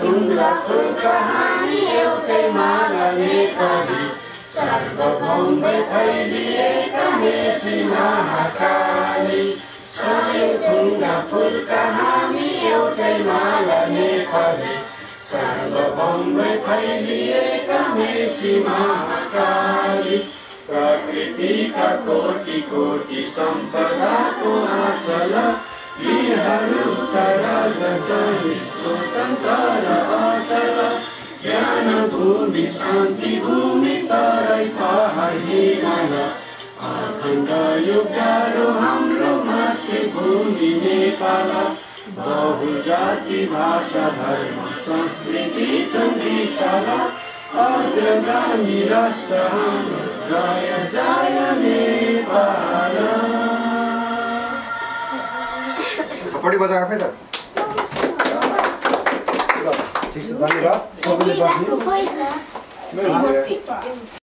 ढुङ्गा फुलका हामी एउटै माला नेपाली सर्वभौमै फैलिएका मेची महाकाली सबै ढुङ्गा फुलका हामी एउटै माला नेपाली सर्वभौमै फैलिएका मेची महाकाली प्रकृतिका कोटि कोटि सम्पदाको आँचल। यीहरू तरगत स्वतन्त्र अचल ज्ञान भूमि शान्ति भूमि तराई पहाड हिमाल अखण्ड युगारो हाम्रो मातृभूमि नेपाल। बहुजाति भाषा धर्म संस्कृति चन्द्रिशाला। अग्रगामी राष्ट्र जय जय नेपाल। थप्पडी बजाएको आफै Chcesz sobie pan chyba? Mogę pan.